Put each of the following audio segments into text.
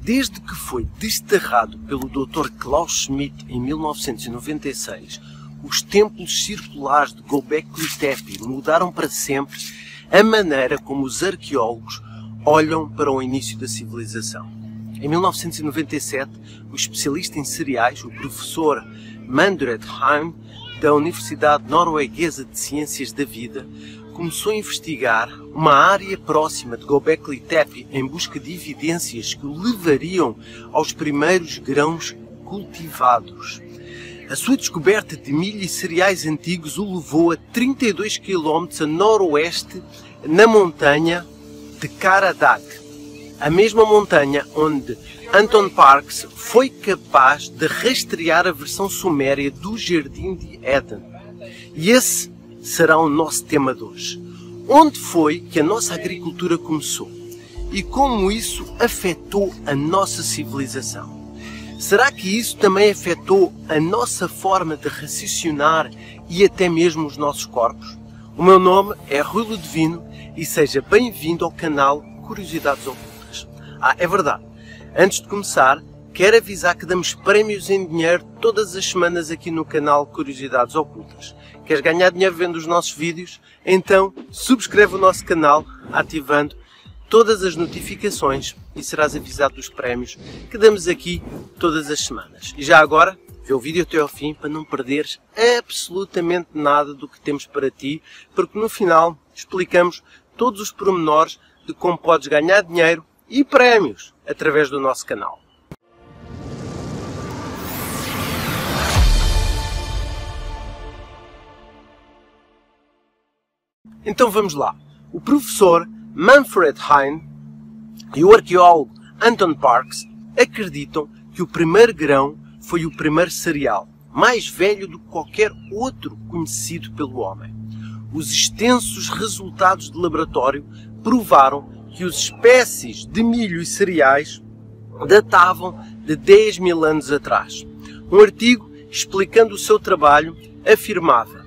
Desde que foi desterrado pelo Dr. Klaus Schmidt em 1996, os templos circulares de Göbekli Tepe mudaram para sempre a maneira como os arqueólogos olham para o início da civilização. Em 1997, o especialista em cereais, o professor Mandret Heim, da Universidade Norueguesa de Ciências da Vida, começou a investigar uma área próxima de Göbekli Tepe em busca de evidências que o levariam aos primeiros grãos cultivados. A sua descoberta de milho e cereais antigos o levou a 32 km a noroeste, na montanha de Karadag, a mesma montanha onde Anton Parks foi capaz de rastrear a versão suméria do Jardim de Éden. E esse será o nosso tema de hoje. Onde foi que a nossa agricultura começou? E como isso afetou a nossa civilização? Será que isso também afetou a nossa forma de raciocinar e até mesmo os nossos corpos? O meu nome é Rui Ludovino e seja bem-vindo ao canal Curiosidades Ocultas. Ah, é verdade. Antes de começar, quero avisar que damos prémios em dinheiro todas as semanas aqui no canal Curiosidades Ocultas. Queres ganhar dinheiro vendo os nossos vídeos? Então subscreve o nosso canal ativando todas as notificações e serás avisado dos prémios que damos aqui todas as semanas. E já agora, vê o vídeo até ao fim para não perderes absolutamente nada do que temos para ti, porque no final explicamos todos os pormenores de como podes ganhar dinheiro e prémios através do nosso canal. Então vamos lá. O professor Manfred Hein e o arqueólogo Anton Parks acreditam que o primeiro grão foi o primeiro cereal, mais velho do que qualquer outro conhecido pelo homem. Os extensos resultados de laboratório provaram que as espécies de milho e cereais datavam de 10 mil anos atrás. Um artigo explicando o seu trabalho afirmava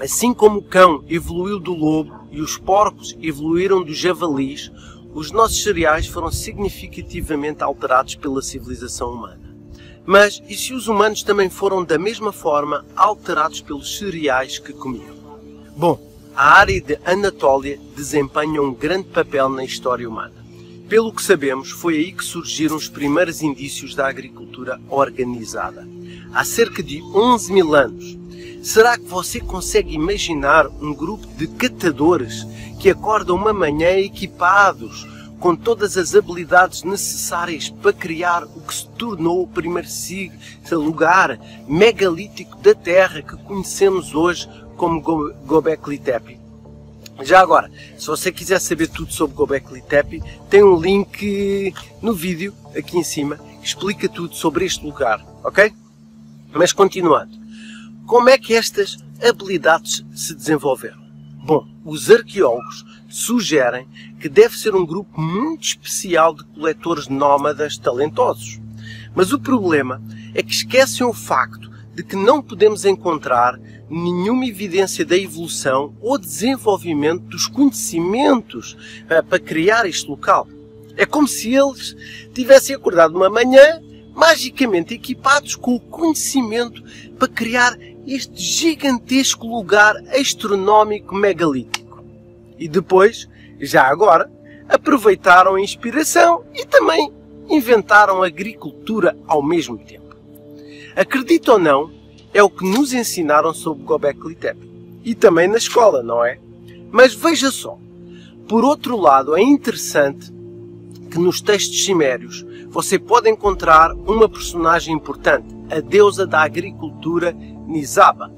Assim como o cão evoluiu do lobo e os porcos evoluíram dos javalis, os nossos cereais foram significativamente alterados pela civilização humana. Mas e se os humanos também foram da mesma forma alterados pelos cereais que comiam? Bom, a área de Anatólia desempenha um grande papel na história humana. Pelo que sabemos, foi aí que surgiram os primeiros indícios da agricultura organizada. Há cerca de 11 mil anos, Será que você consegue imaginar um grupo de catadores que acordam uma manhã equipados com todas as habilidades necessárias para criar o que se tornou o primeiro lugar megalítico da Terra que conhecemos hoje como Gobekli Tepe? Já agora, se você quiser saber tudo sobre Gobekli Tepe, tem um link no vídeo aqui em cima que explica tudo sobre este lugar, ok? Mas continuando. Como é que estas habilidades se desenvolveram? Bom, os arqueólogos sugerem que deve ser um grupo muito especial de coletores nómadas talentosos. Mas o problema é que esquecem o facto de que não podemos encontrar nenhuma evidência da evolução ou desenvolvimento dos conhecimentos uh, para criar este local. É como se eles tivessem acordado uma manhã magicamente equipados com o conhecimento para criar este gigantesco lugar astronómico megalítico. E depois, já agora, aproveitaram a inspiração e também inventaram agricultura ao mesmo tempo. Acredita ou não, é o que nos ensinaram sobre Gobekli Tepe. E também na escola, não é? Mas veja só, por outro lado, é interessante que nos textos cimérios você pode encontrar uma personagem importante, a deusa da agricultura Nizaba.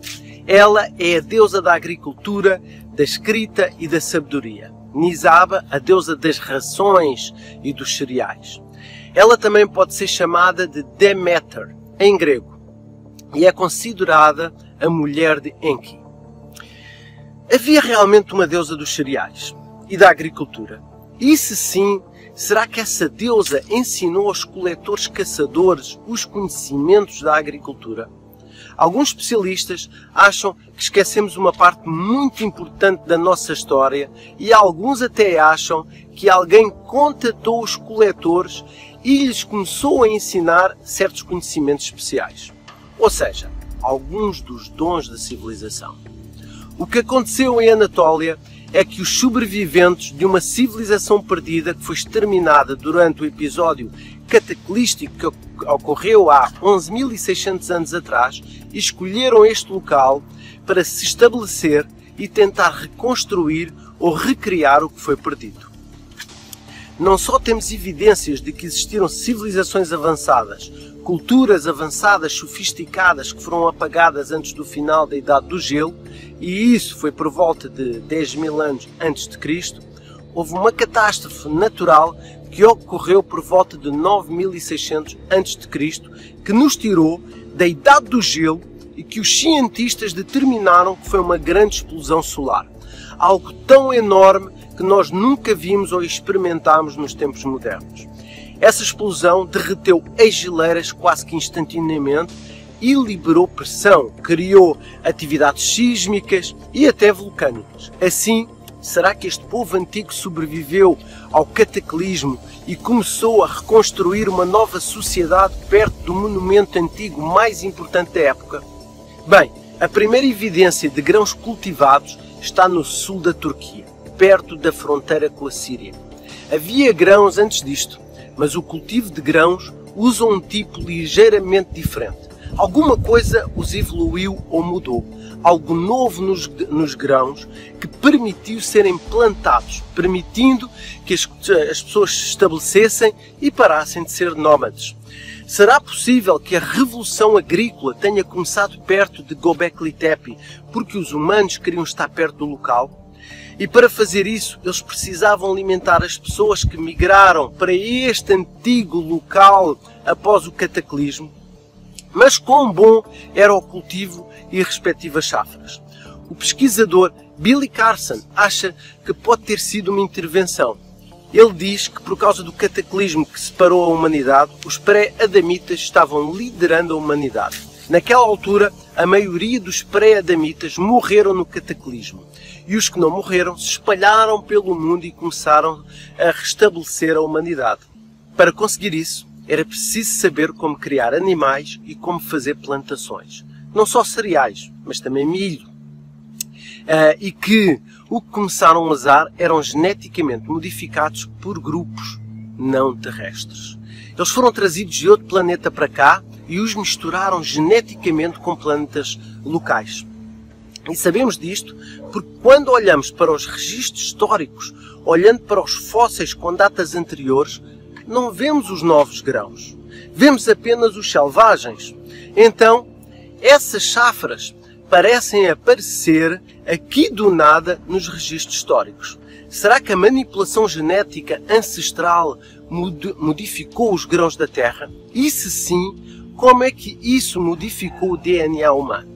Ela é a deusa da agricultura, da escrita e da sabedoria. Nizaba, a deusa das rações e dos cereais. Ela também pode ser chamada de Demeter, em grego, e é considerada a mulher de Enki. Havia realmente uma deusa dos cereais e da agricultura. E se sim, será que essa deusa ensinou aos coletores caçadores os conhecimentos da agricultura? Alguns especialistas acham que esquecemos uma parte muito importante da nossa história e alguns até acham que alguém contatou os coletores e lhes começou a ensinar certos conhecimentos especiais, ou seja, alguns dos dons da civilização. O que aconteceu em Anatólia é que os sobreviventes de uma civilização perdida que foi exterminada durante o episódio cataclístico que ocorreu há 11.600 anos atrás escolheram este local para se estabelecer e tentar reconstruir ou recriar o que foi perdido. Não só temos evidências de que existiram civilizações avançadas, culturas avançadas, sofisticadas, que foram apagadas antes do final da Idade do Gelo, e isso foi por volta de 10 mil anos antes de Cristo, houve uma catástrofe natural que ocorreu por volta de 9600 antes de Cristo, que nos tirou da Idade do Gelo e que os cientistas determinaram que foi uma grande explosão solar. Algo tão enorme que nós nunca vimos ou experimentámos nos tempos modernos. Essa explosão derreteu as geleiras quase que instantaneamente e liberou pressão, criou atividades sísmicas e até vulcânicas. Assim, será que este povo antigo sobreviveu ao cataclismo e começou a reconstruir uma nova sociedade perto do monumento antigo mais importante da época? Bem, a primeira evidência de grãos cultivados está no sul da Turquia, perto da fronteira com a Síria. Havia grãos antes disto, mas o cultivo de grãos usa um tipo ligeiramente diferente. Alguma coisa os evoluiu ou mudou. Algo novo nos, nos grãos que permitiu serem plantados, permitindo que as, as pessoas se estabelecessem e parassem de ser nómades. Será possível que a revolução agrícola tenha começado perto de Gobekli Tepe porque os humanos queriam estar perto do local? E para fazer isso, eles precisavam alimentar as pessoas que migraram para este antigo local após o cataclismo. Mas quão bom era o cultivo e respectivas safras. O pesquisador Billy Carson acha que pode ter sido uma intervenção ele diz que por causa do cataclismo que separou a humanidade, os pré-adamitas estavam liderando a humanidade. Naquela altura, a maioria dos pré-adamitas morreram no cataclismo. E os que não morreram se espalharam pelo mundo e começaram a restabelecer a humanidade. Para conseguir isso, era preciso saber como criar animais e como fazer plantações. Não só cereais, mas também milho. Uh, e que o que começaram a usar eram geneticamente modificados por grupos não terrestres. Eles foram trazidos de outro planeta para cá e os misturaram geneticamente com planetas locais. E sabemos disto porque quando olhamos para os registros históricos, olhando para os fósseis com datas anteriores, não vemos os novos grãos. Vemos apenas os selvagens. Então, essas chafras parecem aparecer aqui do nada nos registros históricos. Será que a manipulação genética ancestral modificou os grãos da Terra? E se sim, como é que isso modificou o DNA humano?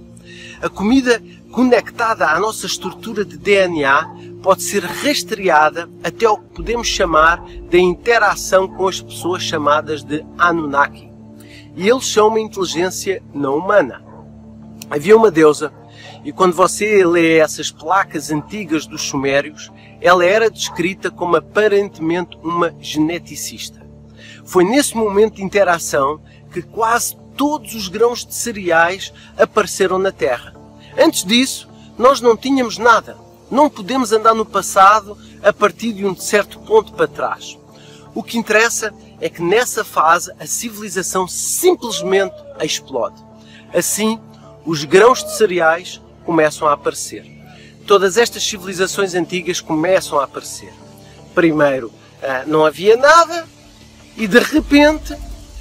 A comida conectada à nossa estrutura de DNA pode ser rastreada até ao que podemos chamar de interação com as pessoas chamadas de Anunnaki. E eles são uma inteligência não humana. Havia uma deusa, e quando você lê essas placas antigas dos Sumérios, ela era descrita como aparentemente uma geneticista. Foi nesse momento de interação que quase todos os grãos de cereais apareceram na Terra. Antes disso, nós não tínhamos nada. Não podemos andar no passado a partir de um certo ponto para trás. O que interessa é que nessa fase a civilização simplesmente explode. Assim, os grãos de cereais começam a aparecer. Todas estas civilizações antigas começam a aparecer. Primeiro, ah, não havia nada e de repente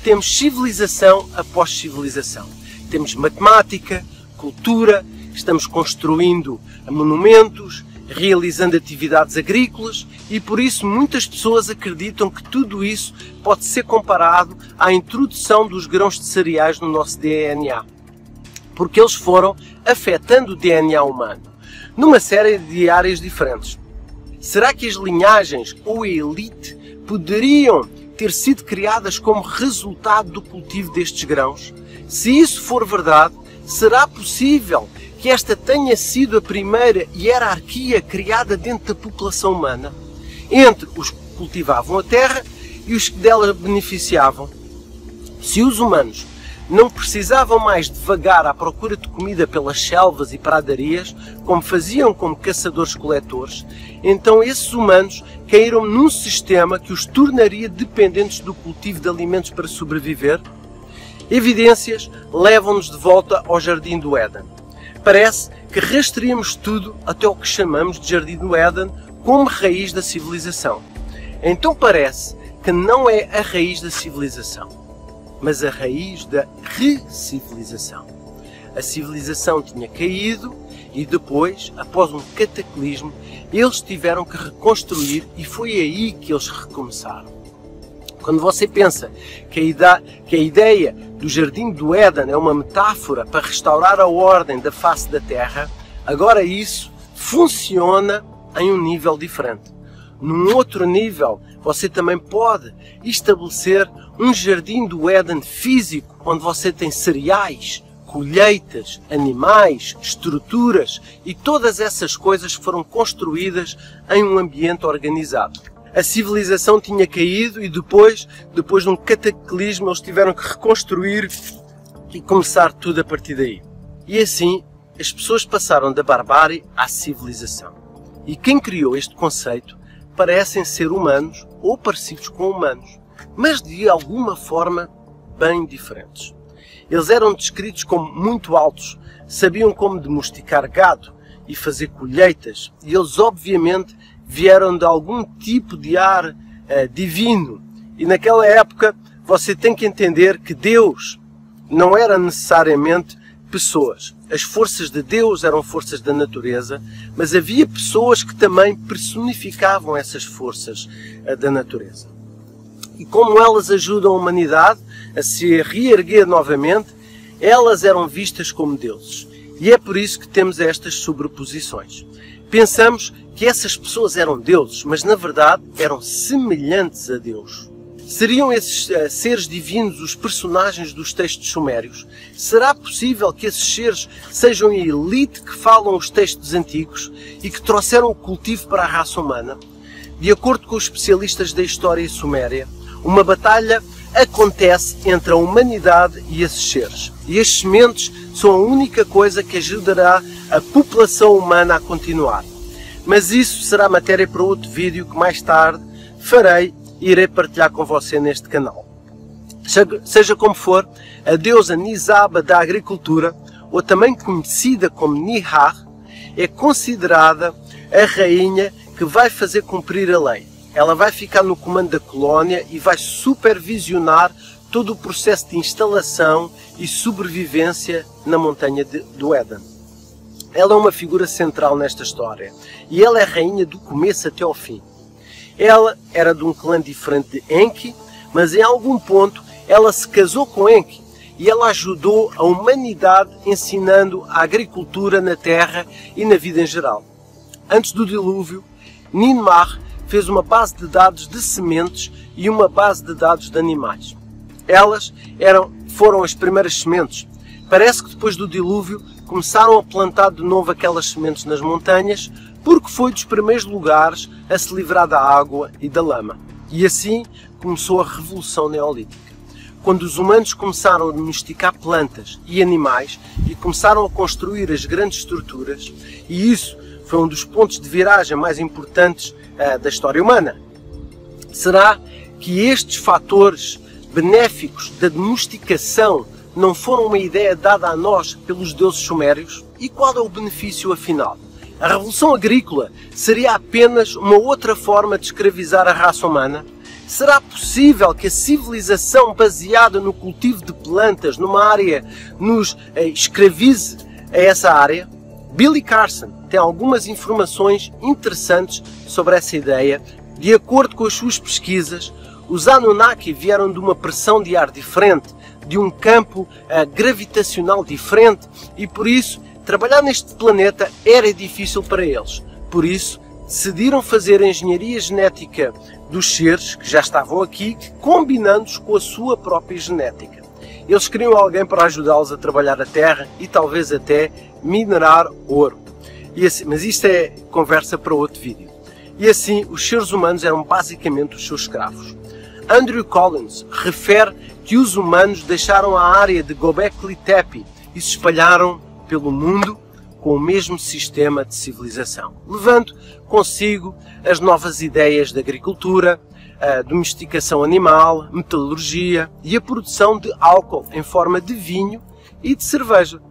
temos civilização após civilização. Temos matemática, cultura, estamos construindo monumentos, realizando atividades agrícolas e por isso muitas pessoas acreditam que tudo isso pode ser comparado à introdução dos grãos de cereais no nosso DNA porque eles foram afetando o DNA humano numa série de áreas diferentes. Será que as linhagens ou a elite poderiam ter sido criadas como resultado do cultivo destes grãos? Se isso for verdade, será possível que esta tenha sido a primeira hierarquia criada dentro da população humana entre os que cultivavam a terra e os que dela beneficiavam. Se os humanos não precisavam mais de vagar à procura de comida pelas selvas e pradarias, como faziam como caçadores-coletores, então esses humanos caíram num sistema que os tornaria dependentes do cultivo de alimentos para sobreviver? Evidências levam-nos de volta ao Jardim do Éden. Parece que rastreamos tudo até o que chamamos de Jardim do Éden como raiz da civilização. Então parece que não é a raiz da civilização mas a raiz da recivilização. A civilização tinha caído e depois, após um cataclismo, eles tiveram que reconstruir e foi aí que eles recomeçaram. Quando você pensa que a, ideia, que a ideia do Jardim do Éden é uma metáfora para restaurar a ordem da face da Terra, agora isso funciona em um nível diferente. Num outro nível, você também pode estabelecer um jardim do Éden físico, onde você tem cereais, colheitas, animais, estruturas e todas essas coisas foram construídas em um ambiente organizado. A civilização tinha caído e depois, depois de um cataclismo, eles tiveram que reconstruir e começar tudo a partir daí. E assim, as pessoas passaram da barbárie à civilização. E quem criou este conceito parecem ser humanos ou parecidos com humanos, mas de alguma forma bem diferentes. Eles eram descritos como muito altos, sabiam como domesticar gado e fazer colheitas, e eles obviamente vieram de algum tipo de ar uh, divino. E naquela época você tem que entender que Deus não era necessariamente pessoas. As forças de Deus eram forças da natureza, mas havia pessoas que também personificavam essas forças eh, da natureza. E como elas ajudam a humanidade a se reerguer novamente, elas eram vistas como deuses. E é por isso que temos estas sobreposições. Pensamos que essas pessoas eram deuses, mas na verdade eram semelhantes a Deus. Seriam esses uh, seres divinos os personagens dos textos sumérios? Será possível que esses seres sejam a elite que falam os textos antigos e que trouxeram o cultivo para a raça humana? De acordo com os especialistas da história suméria, uma batalha acontece entre a humanidade e esses seres. E as sementes são a única coisa que ajudará a população humana a continuar. Mas isso será matéria para outro vídeo que mais tarde farei irei partilhar com você neste canal. Seja como for, a deusa Nizaba da agricultura, ou também conhecida como Nihar, é considerada a rainha que vai fazer cumprir a lei. Ela vai ficar no comando da colónia e vai supervisionar todo o processo de instalação e sobrevivência na montanha de, do Éden. Ela é uma figura central nesta história e ela é rainha do começo até ao fim. Ela era de um clã diferente de Enki, mas em algum ponto ela se casou com Enki e ela ajudou a humanidade ensinando a agricultura na terra e na vida em geral. Antes do dilúvio, Ninmar fez uma base de dados de sementes e uma base de dados de animais. Elas eram, foram as primeiras sementes. Parece que depois do dilúvio começaram a plantar de novo aquelas sementes nas montanhas, porque foi dos primeiros lugares a se livrar da água e da lama. E assim começou a Revolução Neolítica. Quando os humanos começaram a domesticar plantas e animais e começaram a construir as grandes estruturas, e isso foi um dos pontos de viragem mais importantes uh, da história humana. Será que estes fatores benéficos da domesticação não foram uma ideia dada a nós pelos deuses sumérios? E qual é o benefício afinal? A revolução agrícola seria apenas uma outra forma de escravizar a raça humana? Será possível que a civilização baseada no cultivo de plantas numa área nos eh, escravize a essa área? Billy Carson tem algumas informações interessantes sobre essa ideia. De acordo com as suas pesquisas, os Anunnaki vieram de uma pressão de ar diferente, de um campo uh, gravitacional diferente e por isso Trabalhar neste planeta era difícil para eles, por isso decidiram fazer a engenharia genética dos seres que já estavam aqui, combinando-os com a sua própria genética. Eles queriam alguém para ajudá-los a trabalhar a terra e talvez até minerar ouro. Assim, mas isto é conversa para outro vídeo. E assim, os seres humanos eram basicamente os seus escravos. Andrew Collins refere que os humanos deixaram a área de Gobekli Tepe e se espalharam pelo mundo com o mesmo sistema de civilização, levando consigo as novas ideias de agricultura, a domesticação animal, metalurgia e a produção de álcool em forma de vinho e de cerveja.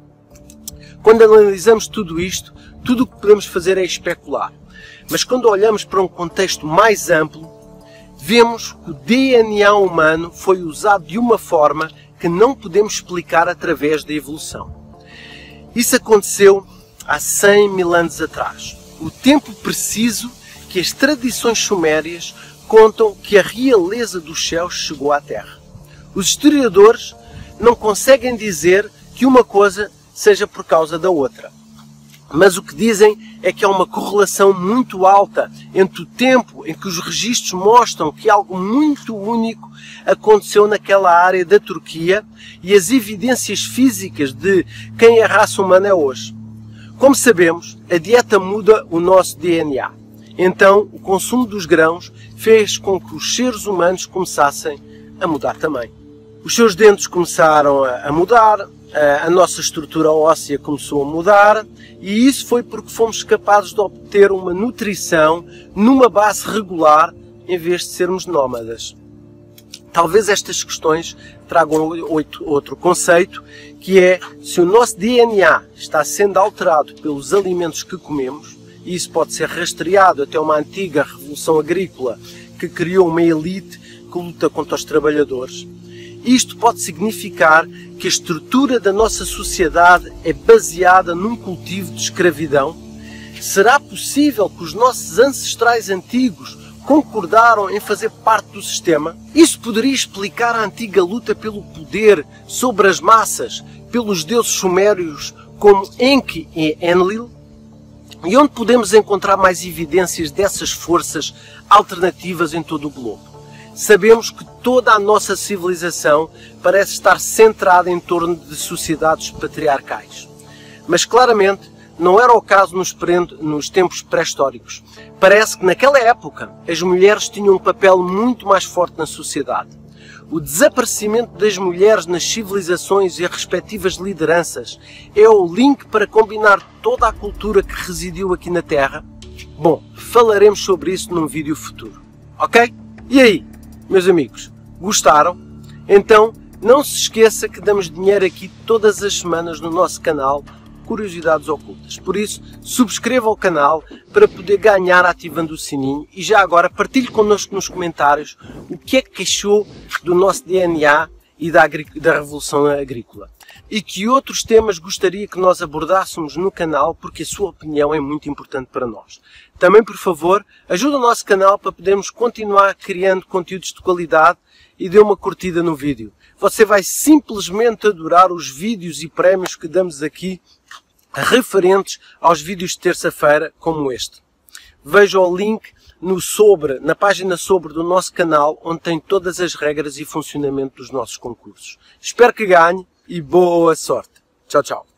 Quando analisamos tudo isto, tudo o que podemos fazer é especular. Mas quando olhamos para um contexto mais amplo, vemos que o DNA humano foi usado de uma forma que não podemos explicar através da evolução. Isso aconteceu há 100 mil anos atrás. O tempo preciso que as tradições sumérias contam que a realeza dos céus chegou à Terra. Os historiadores não conseguem dizer que uma coisa seja por causa da outra. Mas o que dizem é que há uma correlação muito alta entre o tempo em que os registros mostram que algo muito único aconteceu naquela área da Turquia e as evidências físicas de quem a raça humana é hoje. Como sabemos, a dieta muda o nosso DNA. Então, o consumo dos grãos fez com que os seres humanos começassem a mudar também. Os seus dentes começaram a mudar, a nossa estrutura óssea começou a mudar e isso foi porque fomos capazes de obter uma nutrição numa base regular em vez de sermos nómadas. Talvez estas questões tragam outro conceito, que é se o nosso DNA está sendo alterado pelos alimentos que comemos, isso pode ser rastreado até uma antiga revolução agrícola que criou uma elite que luta contra os trabalhadores, isto pode significar que a estrutura da nossa sociedade é baseada num cultivo de escravidão? Será possível que os nossos ancestrais antigos concordaram em fazer parte do sistema? Isso poderia explicar a antiga luta pelo poder sobre as massas pelos deuses sumérios como Enki e Enlil? E onde podemos encontrar mais evidências dessas forças alternativas em todo o globo? Sabemos que toda a nossa civilização parece estar centrada em torno de sociedades patriarcais. Mas claramente não era o caso nos, nos tempos pré-históricos. Parece que naquela época as mulheres tinham um papel muito mais forte na sociedade. O desaparecimento das mulheres nas civilizações e as respectivas lideranças é o link para combinar toda a cultura que residiu aqui na Terra? Bom, falaremos sobre isso num vídeo futuro. Ok? E aí? Meus amigos, gostaram? Então não se esqueça que damos dinheiro aqui todas as semanas no nosso canal Curiosidades Ocultas. Por isso, subscreva o canal para poder ganhar ativando o sininho e já agora partilhe connosco nos comentários o que é que achou do nosso DNA e da, da Revolução Agrícola. E que outros temas gostaria que nós abordássemos no canal, porque a sua opinião é muito importante para nós. Também, por favor, ajude o nosso canal para podermos continuar criando conteúdos de qualidade e dê uma curtida no vídeo. Você vai simplesmente adorar os vídeos e prémios que damos aqui referentes aos vídeos de terça-feira como este. Veja o link no sobre, na página sobre do nosso canal, onde tem todas as regras e funcionamento dos nossos concursos. Espero que ganhe e boa sorte. Tchau, tchau.